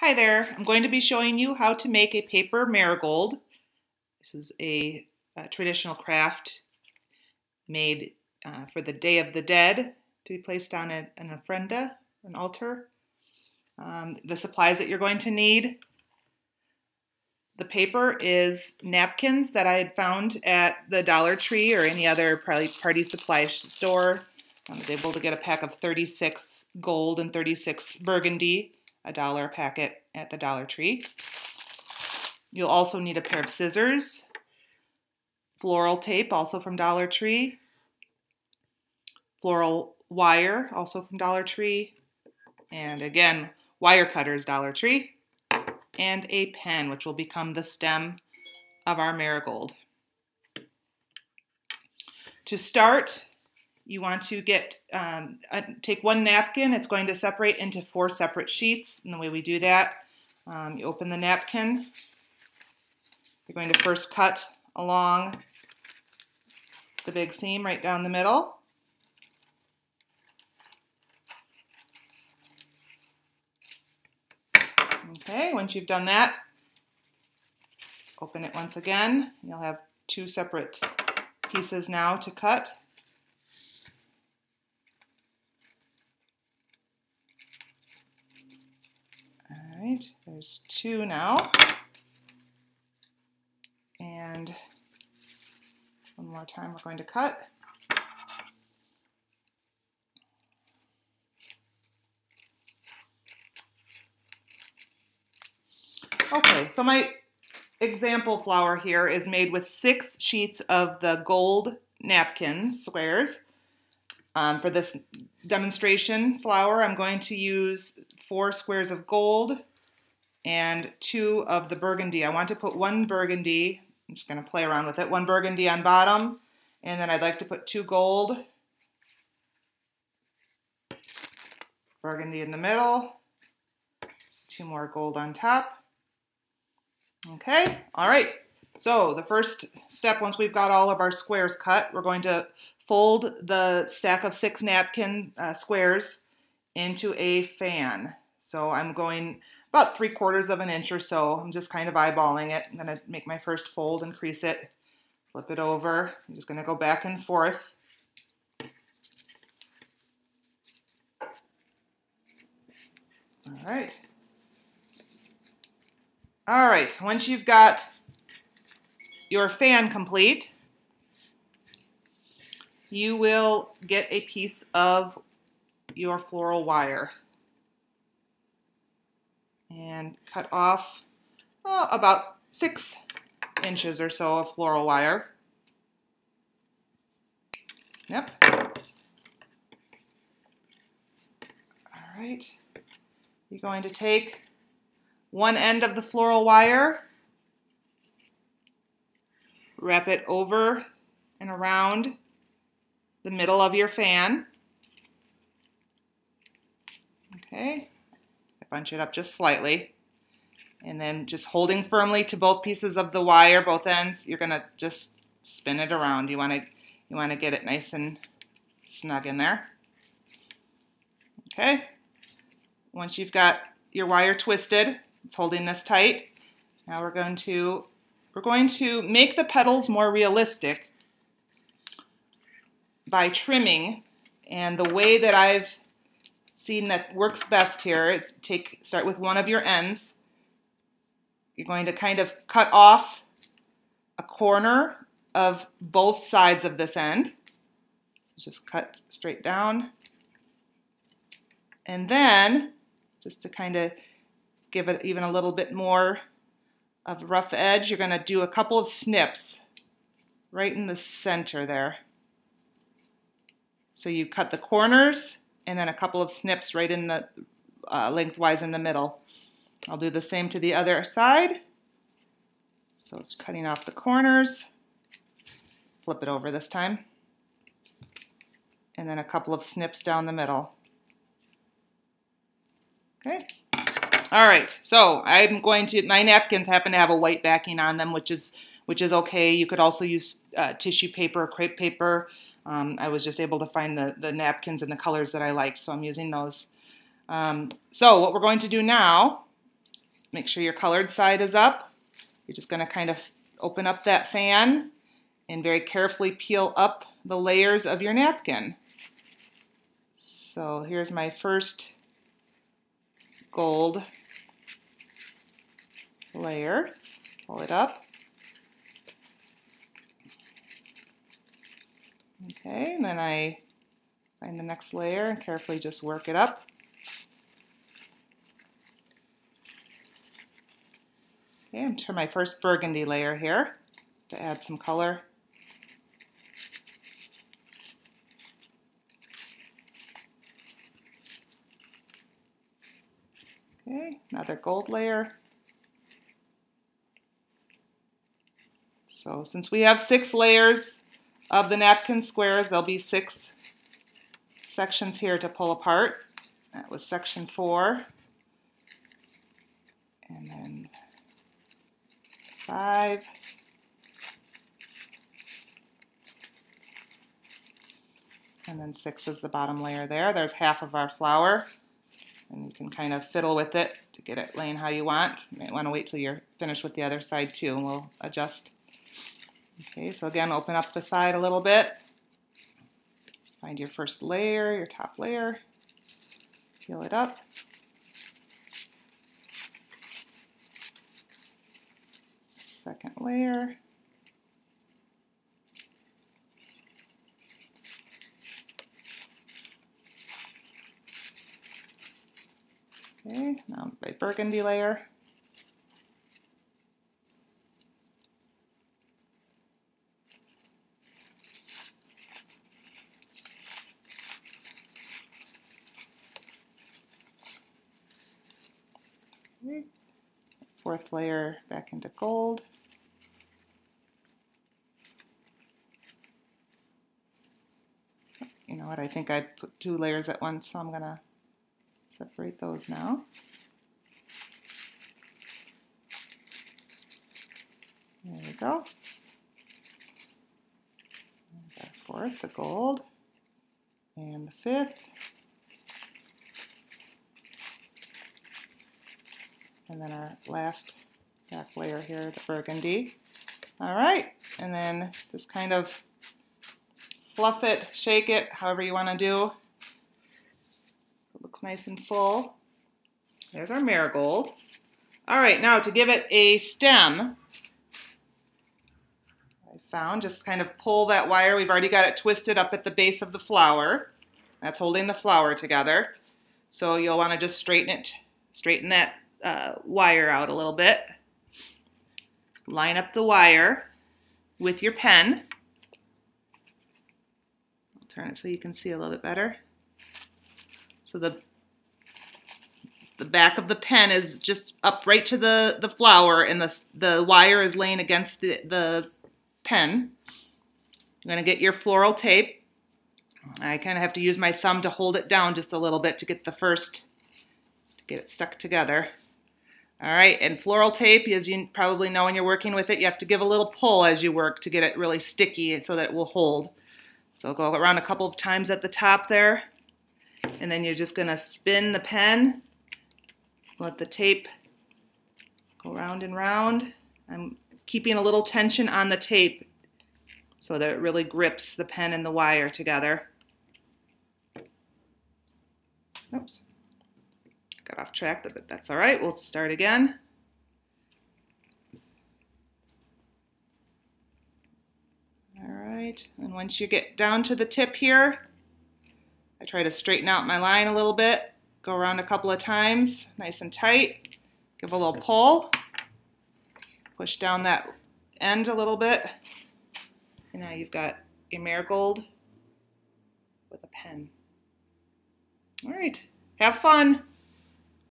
Hi there, I'm going to be showing you how to make a paper marigold. This is a, a traditional craft made uh, for the Day of the Dead to be placed on a, an ofrenda, an altar. Um, the supplies that you're going to need. The paper is napkins that I had found at the Dollar Tree or any other party supply store. I was able to get a pack of 36 gold and 36 burgundy a dollar packet at the Dollar Tree. You'll also need a pair of scissors, floral tape, also from Dollar Tree, floral wire, also from Dollar Tree, and again, wire cutters, Dollar Tree, and a pen, which will become the stem of our marigold. To start, you want to get um, take one napkin. It's going to separate into four separate sheets. And the way we do that, um, you open the napkin. You're going to first cut along the big seam right down the middle. Okay, once you've done that, open it once again. You'll have two separate pieces now to cut. There's two now. And one more time we're going to cut. Okay, so my example flower here is made with six sheets of the gold napkins, squares. Um, for this demonstration flower, I'm going to use four squares of gold, and two of the burgundy. I want to put one burgundy, I'm just going to play around with it, one burgundy on bottom, and then I'd like to put two gold, burgundy in the middle, two more gold on top. Okay, all right. So the first step, once we've got all of our squares cut, we're going to fold the stack of six napkin uh, squares into a fan. So I'm going about three quarters of an inch or so. I'm just kind of eyeballing it. I'm going to make my first fold, increase it, flip it over. I'm just going to go back and forth. All right. All right, once you've got your fan complete, you will get a piece of your floral wire and cut off oh, about six inches or so of floral wire. Snip. All right. You're going to take one end of the floral wire, wrap it over and around the middle of your fan. Okay bunch it up just slightly. And then just holding firmly to both pieces of the wire, both ends, you're gonna just spin it around. You wanna, you wanna get it nice and snug in there. Okay, once you've got your wire twisted, it's holding this tight. Now we're going to, we're going to make the petals more realistic by trimming. And the way that I've seam that works best here is take start with one of your ends. You're going to kind of cut off a corner of both sides of this end. Just cut straight down. And then, just to kind of give it even a little bit more of a rough edge, you're going to do a couple of snips right in the center there. So you cut the corners and then a couple of snips right in the uh, lengthwise in the middle. I'll do the same to the other side. So it's cutting off the corners. Flip it over this time. And then a couple of snips down the middle. Okay. All right, so I'm going to, my napkins happen to have a white backing on them, which is which is okay. You could also use uh, tissue paper, crepe paper, um, I was just able to find the, the napkins and the colors that I liked, so I'm using those. Um, so what we're going to do now make sure your colored side is up. You're just going to kind of open up that fan and very carefully peel up the layers of your napkin. So here's my first gold layer. Pull it up. Okay, and then I find the next layer and carefully just work it up. Okay, I'm to my first burgundy layer here to add some color. Okay, another gold layer. So since we have six layers of the napkin squares, there'll be six sections here to pull apart. That was section four. And then five. And then six is the bottom layer there. There's half of our flower. And you can kind of fiddle with it to get it laying how you want. You might want to wait till you're finished with the other side too, and we'll adjust. Okay, so again, open up the side a little bit. Find your first layer, your top layer. Peel it up. second layer. Okay, now my burgundy layer. Okay. Fourth layer back into gold. You know what, I think I put two layers at once, so I'm going to separate those now. There we go. The fourth, the gold, and the fifth. And then our last back layer here, the burgundy. All right, and then just kind of fluff it, shake it, however you want to do. It looks nice and full. There's our marigold. All right, now to give it a stem, I found just kind of pull that wire. We've already got it twisted up at the base of the flower. That's holding the flower together. So you'll want to just straighten it, straighten that uh, wire out a little bit. Line up the wire with your pen turn it so you can see a little bit better. So the the back of the pen is just up right to the, the flower and the, the wire is laying against the, the pen. You're going to get your floral tape. I kind of have to use my thumb to hold it down just a little bit to get the first, to get it stuck together. All right, and floral tape, as you probably know when you're working with it, you have to give a little pull as you work to get it really sticky so that it will hold. So go around a couple of times at the top there. And then you're just going to spin the pen. Let the tape go round and round. I'm keeping a little tension on the tape so that it really grips the pen and the wire together. Oops. Got off track, but that's all right. We'll start again. All right, and once you get down to the tip here, I try to straighten out my line a little bit, go around a couple of times, nice and tight, give a little pull, push down that end a little bit, and now you've got a marigold with a pen. All right, have fun.